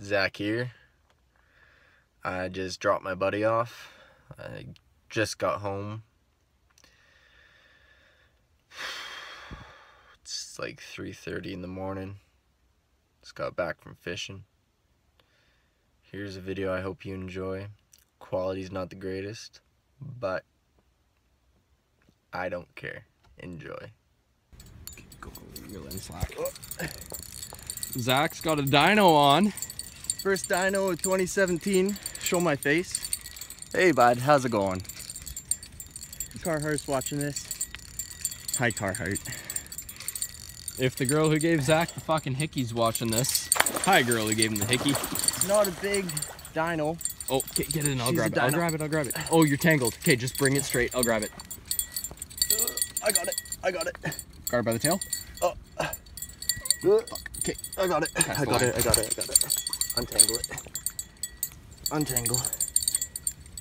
Zach here. I just dropped my buddy off. I just got home. It's like 3.30 in the morning. Just got back from fishing. Here's a video I hope you enjoy. Quality's not the greatest, but I don't care. Enjoy. Go your lens. Zach's got a dyno on. First dyno of 2017. Show my face. Hey bud, how's it going? Carhartt's watching this. Hi Carhartt. If the girl who gave Zach the fucking hickey's watching this, hi girl who gave him the hickey. It's not a big dyno. Oh, okay, get it in. I'll She's grab a it. I'll grab it. I'll grab it. Oh, you're tangled. Okay, just bring it straight. I'll grab it. Uh, I got it. I got it. Got it by the tail. Uh, uh, okay, I got it. Cast I got line. it. I got it. I got it. Untangle it. Untangle.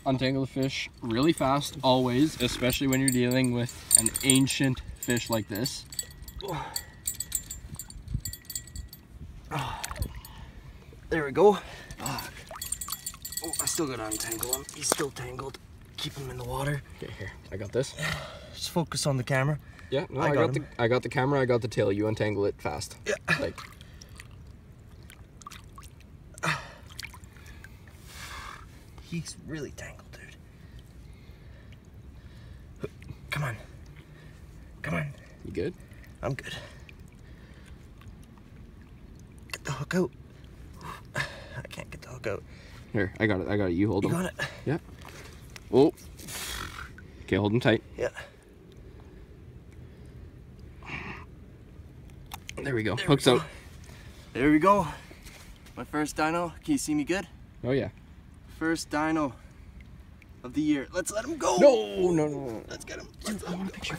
Untangle the fish really fast, always, especially when you're dealing with an ancient fish like this. There we go. Oh, I still gotta untangle him. He's still tangled. Keep him in the water. Okay, here. I got this. Just focus on the camera. Yeah, no, I I, got got, the I got the camera. I got the tail. You untangle it fast. Yeah. Like He's really tangled, dude. Come on. Come on. you good? I'm good. Get the hook out. I can't get the hook out. Here, I got it. I got it. You hold You him. got it? Yeah. Oh. Okay, hold him tight. Yeah. There we go. There we Hooks go. out. There we go. My first dino. Can you see me good? Oh yeah. First dyno of the year. Let's let him go. No, no, no, no. Let's get him. Let's let him go.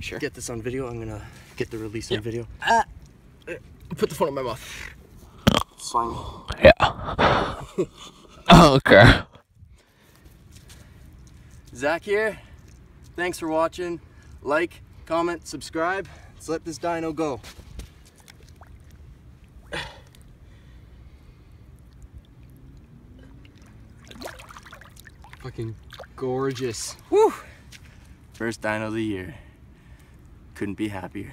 Sure. Get this on video. I'm gonna get the release Yeah. on video. Uh, uh, put the phone in my mouth. Slimy. okay. Zach here. Thanks for watching. Like, comment, subscribe. Let's let this dino go. Fucking gorgeous. Woo! First dino of the year. Couldn't be happier.